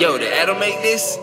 Yo, did Adam make this?